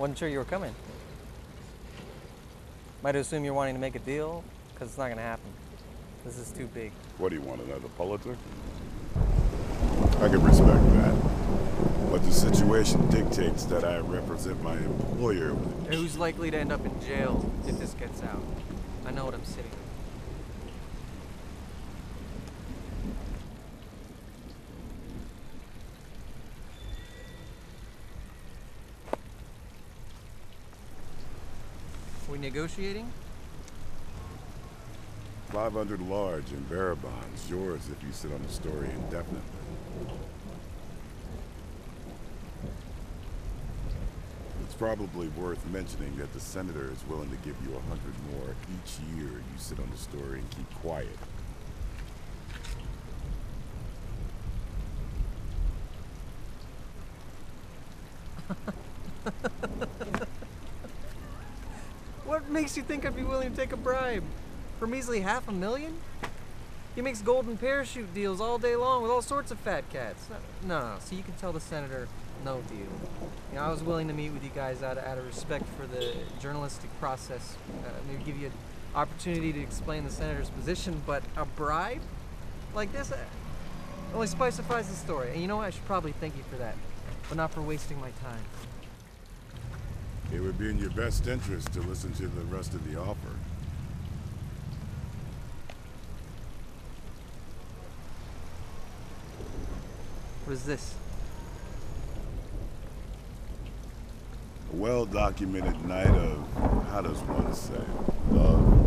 Wasn't sure you were coming. Might assume you're wanting to make a deal, because it's not going to happen. This is too big. What do you want, another Pulitzer? I can respect that. But the situation dictates that I represent my employer. Who's likely to end up in jail if this gets out? I know what I'm sitting. We negotiating? 500 large and bearer bonds. Yours if you sit on the story indefinitely. It's probably worth mentioning that the senator is willing to give you a hundred more each year you sit on the story and keep quiet. What makes you think I'd be willing to take a bribe? For measly half a million? He makes golden parachute deals all day long with all sorts of fat cats. No, no, no. So you can tell the senator, no deal. You know, I was willing to meet with you guys out of, out of respect for the journalistic process. Uh, maybe give you an opportunity to explain the senator's position, but a bribe like this uh, only spicifies the story. And you know what? I should probably thank you for that, but not for wasting my time. It would be in your best interest to listen to the rest of the offer. What is this? A well-documented night of, how does one say, love,